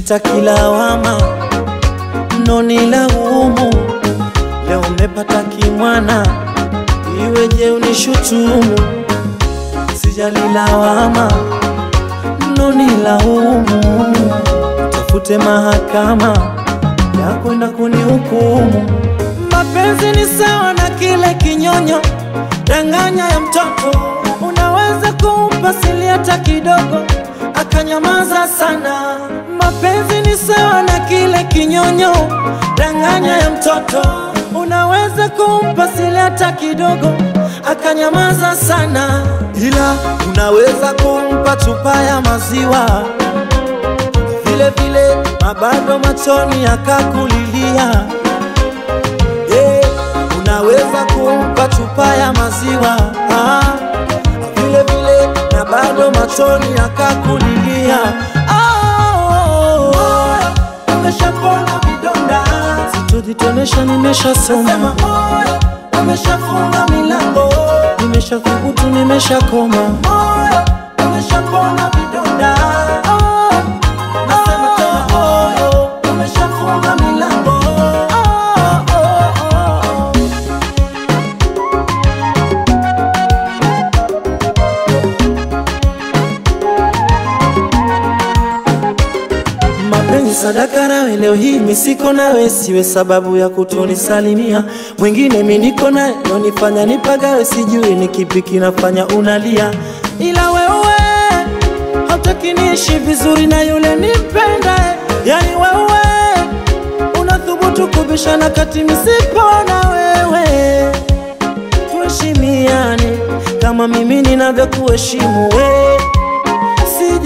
sitaki lawama, mnonilaumu. Leo mepata kimwana, iweje unishutumu? Sijali lawama, mnonilaumu. Tafute mahakama ya kwenda kunihukumu. Mapenzi ni sawa na kile kinyonyo, danganya ya mtoto. Unaweza kumpa sili hata kidogo, akanyamaza sana. Ni sawa na kile kinyonyo, danganya ya mtoto. Unaweza kumpa silata kidogo, akanyamaza sana, ila unaweza kumpa chupa ya maziwa vile vile mabado machoni akakulilia. Eh, unaweza kumpa chupa ya maziwa ah, vile vile na bado machoni akakulilia. Sitojitonesha, nimeshasoma umeshafunga milango, nimeshathubutu, nimeshakoma. Umeshapona sadaka nawe, leo hii misiko nawe, siwe sababu ya kutonisalimia. Mwingine mi niko naye, nonifanya nipagawe, sijui ni kipi kinafanya unalia, ila wewe hautaki niishi vizuri na yule nipenda Yani wewe unathubutu kubishana kati misipo na wewe. Tuheshimiane kama mimi ninavyokuheshimu we,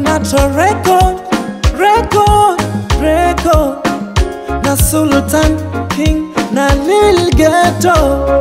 Akinato record, record, record. Na Sultan King na Lil Ghetto